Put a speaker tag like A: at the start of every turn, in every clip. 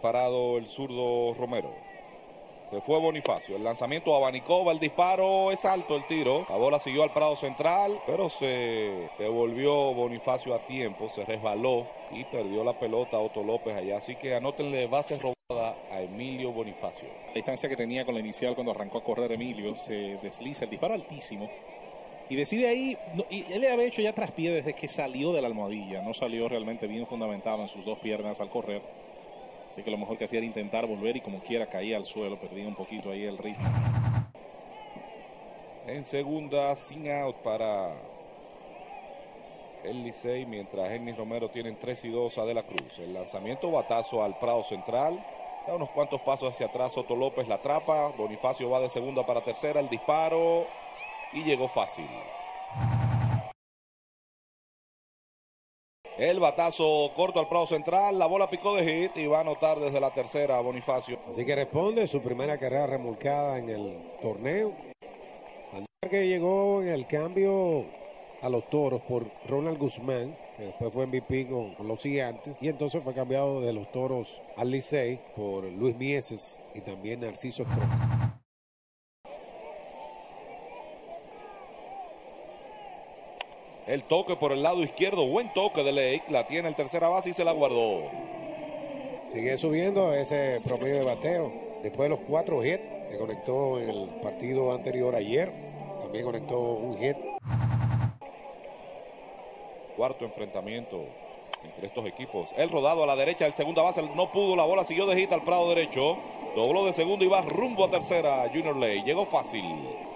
A: preparado el zurdo Romero. Se fue Bonifacio. El lanzamiento abanicó, el disparo, es alto el tiro. La bola siguió al Prado Central, pero se devolvió Bonifacio a tiempo, se resbaló y perdió la pelota Otto López allá. Así que anótenle base robada a Emilio Bonifacio.
B: La distancia que tenía con la inicial cuando arrancó a correr Emilio se desliza, el disparo altísimo. Y decide ahí, y él le había hecho ya traspié desde que salió de la almohadilla, no salió realmente bien fundamentado en sus dos piernas al correr. Así que lo mejor que hacía era intentar volver y como quiera caía al suelo, perdía un poquito ahí el ritmo.
A: En segunda, sin out para el Licey, mientras Henry Romero tienen 3 y 2 a De la Cruz. El lanzamiento batazo al Prado Central. Da unos cuantos pasos hacia atrás, Soto López la atrapa. Bonifacio va de segunda para tercera, el disparo y llegó fácil. El batazo corto al Prado Central, la bola picó de hit y va a anotar desde la tercera Bonifacio.
C: Así que responde su primera carrera remolcada en el torneo. Al que llegó en el cambio a los toros por Ronald Guzmán, que después fue MVP con, los gigantes, y entonces fue cambiado de los toros al Licey por Luis Mieses y también Narciso Croc.
A: El toque por el lado izquierdo, buen toque de Lake, la tiene el tercera base y se la guardó.
C: Sigue subiendo ese promedio de bateo. Después de los cuatro hits que conectó en el partido anterior ayer, también conectó un hit.
A: Cuarto enfrentamiento entre estos equipos. El rodado a la derecha del segunda base, no pudo, la bola siguió de hit al prado derecho. Dobló de segundo y va rumbo a tercera. Junior Ley llegó fácil.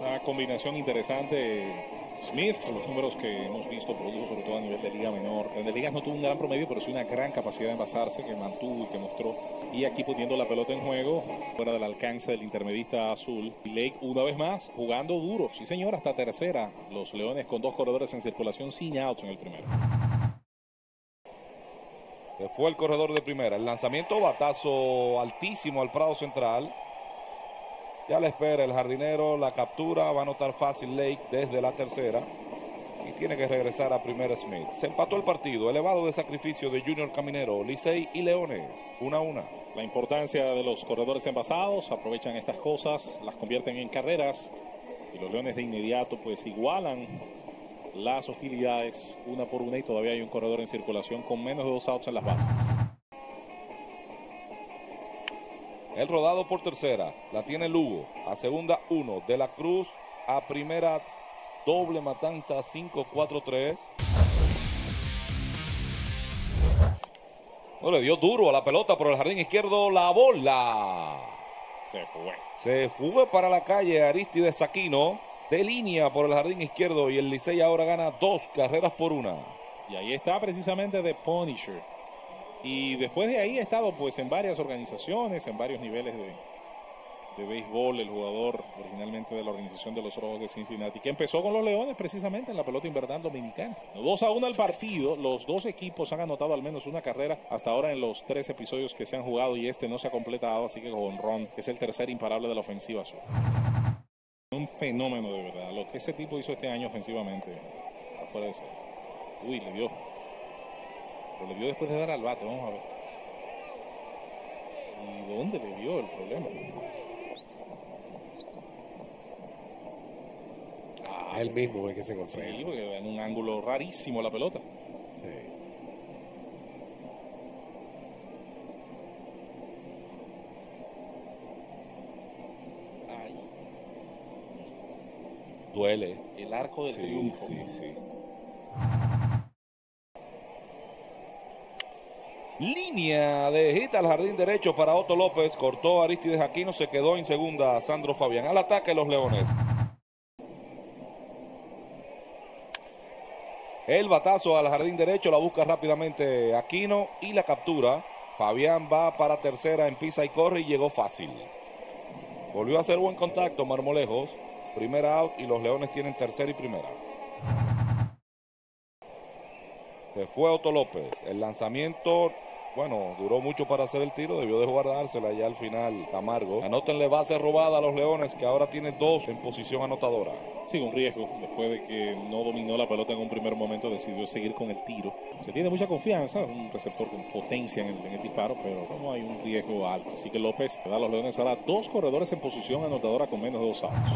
B: Una combinación interesante Smith, por los números que hemos visto, produjo sobre todo a nivel de liga menor. En ligas no tuvo un gran promedio, pero sí una gran capacidad de envasarse que mantuvo y que mostró. Y aquí poniendo la pelota en juego, fuera del alcance del intermedista azul. Lake una vez más jugando duro. Sí, señor, hasta tercera. Los Leones con dos corredores en circulación sin outs en el primero.
A: Se fue el corredor de primera. El lanzamiento, batazo altísimo al Prado Central. Ya le espera el jardinero, la captura, va a anotar fácil Lake desde la tercera. Y tiene que regresar a primera Smith. Se empató el partido, elevado de sacrificio de Junior Caminero, Licey y Leones, una a una.
B: La importancia de los corredores envasados, aprovechan estas cosas, las convierten en carreras. Y los Leones de inmediato pues igualan las hostilidades una por una y todavía hay un corredor en circulación con menos de dos outs en las bases.
A: El rodado por tercera. La tiene Lugo. A segunda, uno. De la Cruz a primera, doble matanza, 5-4-3. No le dio duro a la pelota por el jardín izquierdo. La bola.
B: Se fue.
A: Se fue para la calle Aristides Aquino. De línea por el jardín izquierdo. Y el Licey ahora gana dos carreras por una.
B: Y ahí está precisamente The Punisher y después de ahí ha estado pues en varias organizaciones, en varios niveles de, de béisbol, el jugador originalmente de la organización de los Rojos de Cincinnati, que empezó con los Leones precisamente en la pelota invernal dominicana. 2 a 1 al partido, los dos equipos han anotado al menos una carrera hasta ahora en los tres episodios que se han jugado y este no se ha completado, así que Ron es el tercer imparable de la ofensiva azul. Un fenómeno de verdad, lo que ese tipo hizo este año ofensivamente, afuera de ser. Uy, le dio pero le dio después de dar al bate, vamos a ver. ¿Y de dónde le dio el problema?
C: Ah, él mismo es que se golpea.
B: Sí, porque en un ángulo rarísimo la pelota. Sí.
A: Duele.
B: El arco del triunfo.
A: Sí, sí. Línea de hit al jardín derecho para Otto López. Cortó Aristides Aquino. Se quedó en segunda Sandro Fabián. Al ataque los Leones. El batazo al jardín derecho. La busca rápidamente Aquino y la captura. Fabián va para tercera en pisa y corre y llegó fácil. Volvió a hacer buen contacto Marmolejos. Primera out y los Leones tienen tercera y primera. Se fue Otto López. El lanzamiento bueno, duró mucho para hacer el tiro, debió de guardársela ya al final Camargo. Anótenle base robada a los Leones que ahora tiene dos en posición anotadora.
B: Sí, un riesgo. Después de que no dominó la pelota en un primer momento, decidió seguir con el tiro. Se tiene mucha confianza, un receptor con potencia en el, disparo, pero no hay un riesgo alto. Así que López da a los Leones ahora dos corredores en posición anotadora con menos de dos años.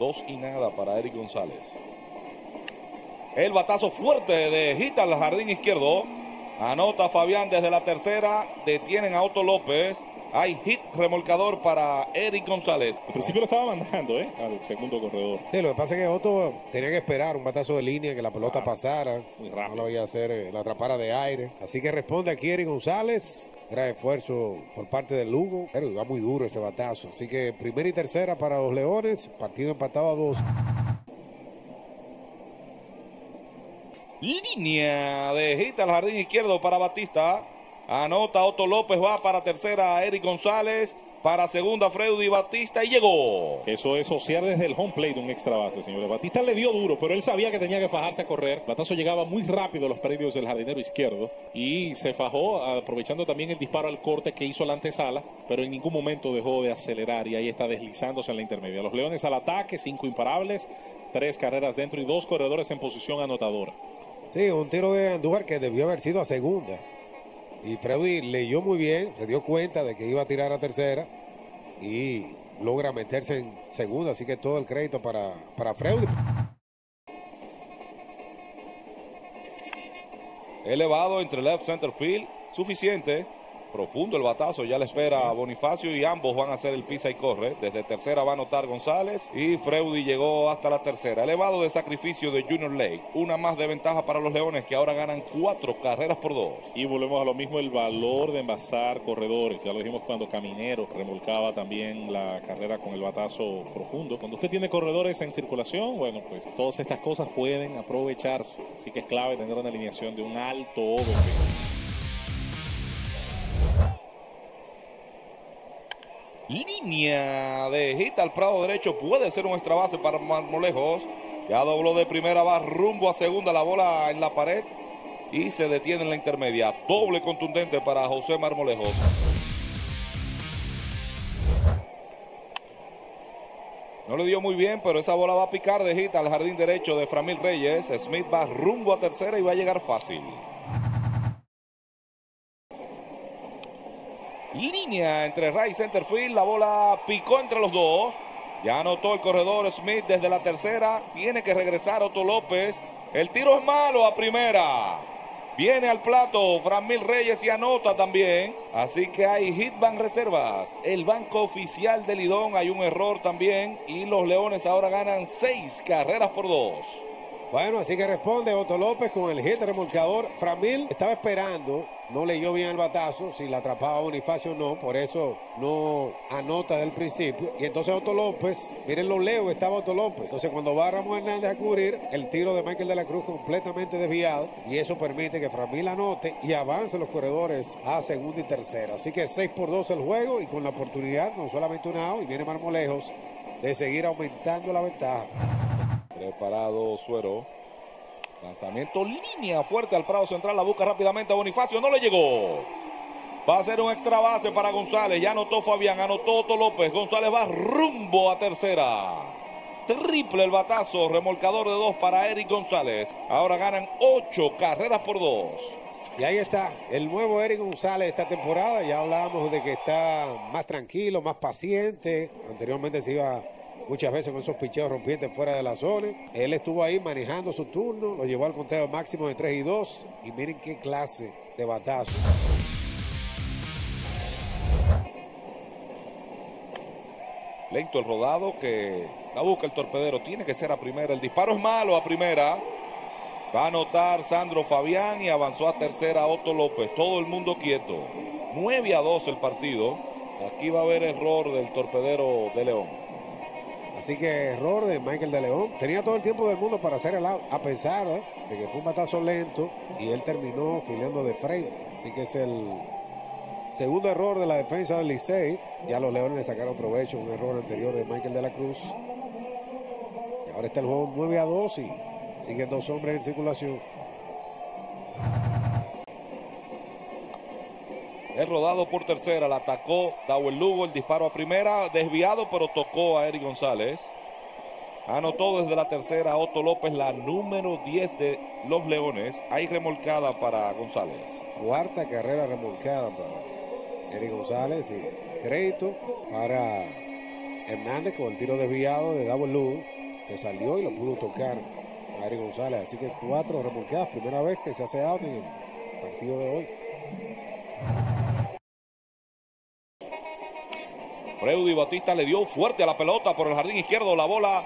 A: Dos y nada para Eric González. El batazo fuerte de Gita al jardín izquierdo. Anota Fabián desde la tercera. Detienen a Otto López. Hay hit remolcador para Eric González.
B: Al principio lo estaba mandando, ¿eh? Al segundo corredor.
C: Sí, lo que pasa es que Otto tenía que esperar un batazo de línea, que la pelota pasara. Muy rápido. No lo voy a hacer, eh, la atrapara de aire. Así que responde aquí Eric González. Gran esfuerzo por parte del Lugo, pero iba muy duro ese batazo. Así que primera y tercera para los Leones. Partido empatado a dos.
A: Línea de hit al jardín izquierdo para Batista. Anota Otto López, va para tercera Eric González. Para segunda, Freddy Batista y llegó.
B: Eso es ociar desde el home plate un extra base, señores. Batista le dio duro, pero él sabía que tenía que fajarse a correr. Batazo llegaba muy rápido a los predios del jardinero izquierdo y se fajó aprovechando también el disparo al corte que hizo la antesala, pero en ningún momento dejó de acelerar y ahí está deslizándose en la intermedia. Los Leones al ataque, cinco imparables, tres carreras dentro y dos corredores en posición anotadora.
C: Sí, un tiro de Andújar que debió haber sido a segunda. Y Freddy leyó muy bien, se dio cuenta de que iba a tirar a tercera y logra meterse en segunda. Así que todo el crédito para, para Freddy.
A: Elevado entre left center field, suficiente Profundo el batazo, ya le espera a Bonifacio y ambos van a hacer el pisa y corre. Desde tercera va a anotar González y Freudi llegó hasta la tercera. Elevado de sacrificio de Junior Lake. Una más de ventaja para los Leones que ahora ganan cuatro carreras por dos.
B: Y volvemos a lo mismo, el valor de envasar corredores. Ya lo dijimos cuando Caminero remolcaba también la carrera con el batazo profundo. Cuando usted tiene corredores en circulación, bueno, pues todas estas cosas pueden aprovecharse. Así que es clave tener una alineación de un alto OVP.
A: Línea de hit al prado derecho. Puede ser un extra base para Marmolejos. Ya dobló de primera, va rumbo a segunda. La bola en la pared. Y se detiene en la intermedia. Doble contundente para José Marmolejos. No le dio muy bien, pero esa bola va a picar de hit al jardín derecho de Framil Reyes. Smith va rumbo a tercera y va a llegar fácil. Línea entre right center field. La bola picó entre los dos. Ya anotó el corredor Smith desde la tercera. Tiene que regresar Otto López. El tiro es malo a primera. Viene al plato Mil Reyes y anota también. Así que hay hit van reservas. El banco oficial de Lidón hay un error también. Y los Leones ahora ganan seis carreras por dos.
C: Bueno, así que responde Otto López con el hit remolcador. Framil estaba esperando, no leyó bien el batazo, si la atrapaba Bonifacio o no, por eso no anota del principio. Y entonces Otto López, miren lo leo estaba Otto López. Entonces cuando va Ramón Hernández a cubrir, el tiro de Michael de la Cruz completamente desviado y eso permite que Framil anote y avance los corredores a segunda y tercera. Así que 6 por 2 el juego y con la oportunidad, no solamente un out y viene Marmolejos, de seguir aumentando la ventaja.
A: Preparado Suero. Lanzamiento línea fuerte al Prado Central. La busca rápidamente a Bonifacio. No le llegó. Va a ser un extra base para González. Ya anotó Fabián, anotó Otto López. González va rumbo a tercera. Triple el batazo. Remolcador de dos para Eric González. Ahora ganan ocho carreras por dos.
C: Y ahí está, el nuevo Eric González esta temporada. Ya hablábamos de que está más tranquilo, más paciente. Anteriormente se iba muchas veces con esos picheos rompientes fuera de la zona. Él estuvo ahí manejando su turno, lo llevó al conteo máximo de 3 y 2 y miren qué clase de batazo.
A: Lento el rodado que la busca el torpedero. Tiene que ser a primera. El disparo es malo a primera. Va a anotar Sandro Fabián y avanzó a tercera Otto López. Todo el mundo quieto. 9 a 2 el partido. Aquí va a haber error del torpedero de León.
C: Así que error de Michael de León. Tenía todo el tiempo del mundo para hacer el out, a pesar ¿eh? de que fue un batazo lento y él terminó filiando de frente. Así que es el segundo error de la defensa del Licey. Ya los Leones le sacaron provecho un error anterior de Michael de la Cruz. Y ahora está el juego 9 a 2 y siguen dos hombres en circulación.
A: Es rodado por tercera, la atacó Dawel Lugo, el disparo a primera, desviado, pero tocó a Eric González. Anotó desde la tercera Otto López, la número 10 de los Leones. Hay remolcada para González.
C: Cuarta carrera remolcada para Eric González y crédito para Hernández con el tiro desviado de Dawel Lugo, que salió y lo pudo tocar a Eric González. Así que cuatro remolcadas, primera vez que se hace out en el partido de hoy.
A: Freudy Batista le dio fuerte a la pelota por el jardín izquierdo. La bola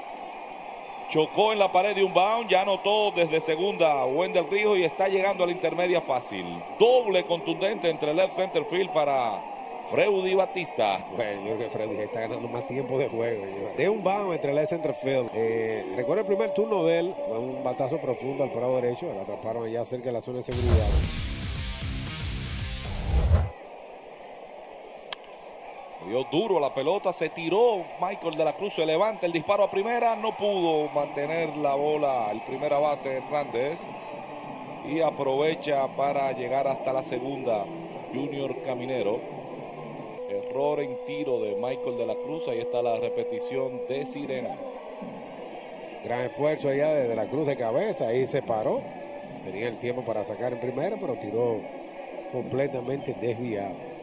A: chocó en la pared de un bound. Ya anotó desde segunda Wendell Río y está llegando a la intermedia fácil. Doble contundente entre left center field para Freudy Batista.
C: Bueno, yo creo que Freudy está ganando más tiempo de juego. De un bound entre left center field. Eh, recuerda el primer turno de él. Un batazo profundo al prado derecho. La atraparon allá cerca de la zona de seguridad.
A: Dio duro la pelota, se tiró Michael de la Cruz, se levanta el disparo a primera, no pudo mantener la bola el primera base Hernández y aprovecha para llegar hasta la segunda Junior Caminero. Error en tiro de Michael de la Cruz, ahí está la repetición de Sirena.
C: Gran esfuerzo allá desde la cruz de cabeza, ahí se paró. Tenía el tiempo para sacar en primera, pero tiró completamente desviado.